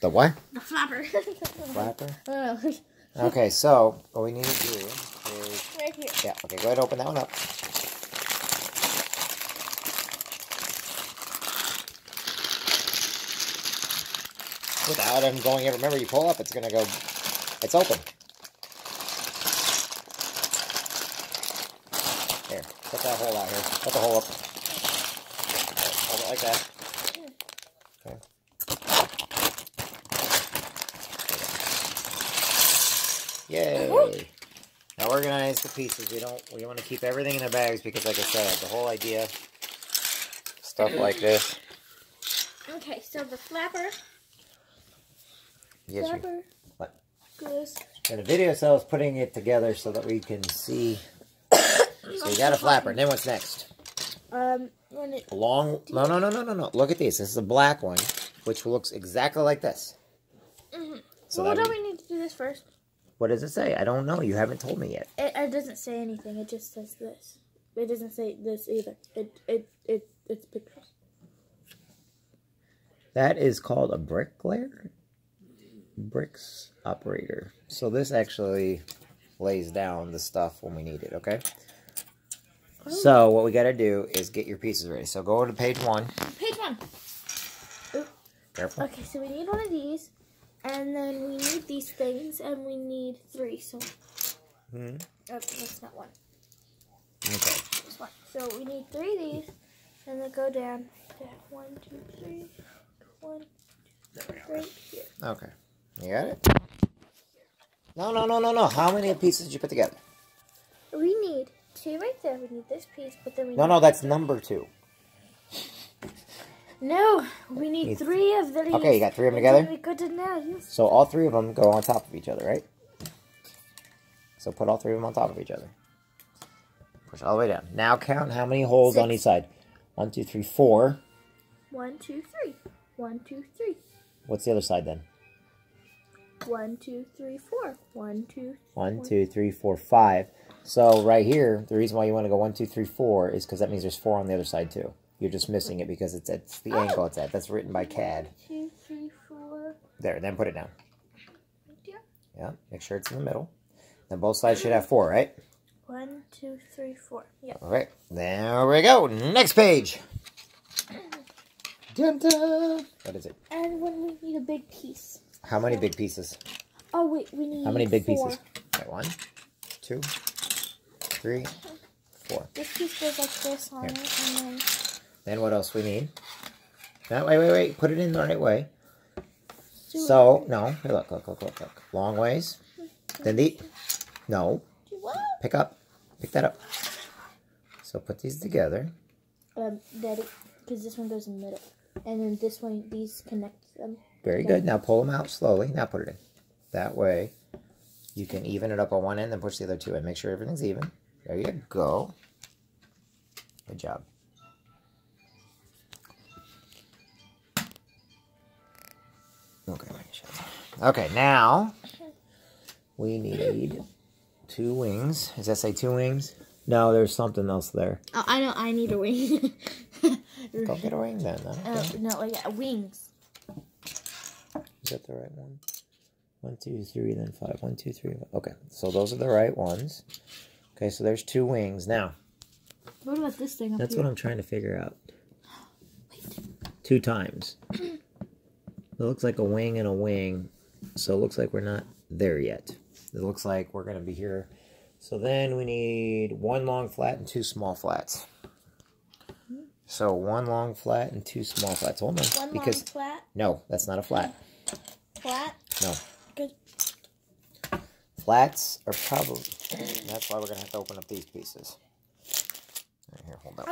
The what? The flapper. Flapper? I. Okay, so what we need to do is Right here. yeah. Okay, go ahead and open that one up. Without him going in, remember you pull up, it's gonna go. It's open. Here, put that hole out here. Put the hole up. Hold it like that. Yay! Now organize the pieces. We don't. We want to keep everything in the bags because, like I said, the whole idea, stuff like this. Okay, so the flapper. Yes, flapper. What? Goes. And the video sells putting it together so that we can see. So you got a flapper. And then what's next? Um, when it. Long. No, no, no, no, no, no. Look at these. This is a black one, which looks exactly like this. Mhm. So well, don't we need to do this first? What does it say? I don't know. You haven't told me yet. It, it doesn't say anything. It just says this. It doesn't say this either. It it it it's pictures. That is called a bricklayer? Bricks operator. So this actually lays down the stuff when we need it, okay? Oh. So what we got to do is get your pieces ready. So go to page one. Page one. Careful. Okay, so we need one of these, and then we need these things, and we need three. So Hmm. oh, that's not one. Okay. One. So we need three of these, and then go down. down. One, two, three. One, two, three. Here. Okay. You got it? No, no, no, no, no. How many pieces did you put together? We need two right there. We need this piece, but then we No, need no, that's number two. No, we need Need- three of these. Okay, you got three of them together? We go to now. Yes. So all three of them go on top of each other, right? So put all three of them on top of each other. Push all the way down. Now count how many holes on each side. One, two, three, four. One, two, three. One, two, three. What's the other side then? One, two, three, four. One, two. One, two, three, four, five. So right here, the reason why you want to go one, two, three, four is because that means there's four on the other side too. You're just missing it because it's it's the Oh. angle it's at. That's written by CAD. Two, three, four. There, then put it down. There. Yeah, make sure it's in the middle. Then both sides should have four, right? One, two, three, four. Yep. All right, there we go. Next page. Dun, dun. What is it? And when we need a big piece. How many big pieces? Oh wait, we need. How many big four. pieces? One, two, three, four. This piece goes like this on Here. it, and then Then what else we need? No, wait, wait, wait. Put it in the right way. So, no. Here, look, look, look, look, look. Long ways. Then the... No. Pick up. Pick that up. So put these together. Um, Daddy, because this one goes in the middle, and then this one, these connect them. Very good. Now pull them out slowly. Now put it in. That way, you can even it up on one end and push the other two in. Make sure everything's even. There you go. Good job. Okay. Okay, now we need two wings. Does that say two wings? No, there's something else there. Oh, I know. I need a wing. Go get a wing then. uh, no, yeah, wings. Is that the right one? One, two, three, then five. One, two, three. Okay, so those are the right ones. Okay, so there's two wings. Now, What about this thing up that's here? what I'm trying to figure out. Two times. It looks like a wing and a wing, so it looks like we're not there yet. It looks like we're going to be here. So then we need one long flat and two small flats. So one long flat and two small flats. Hold on, One because long flat, no, that's not a flat. flat. No. Good. Flats are probably. That's why we're gonna have to open up these pieces. Right here, hold up.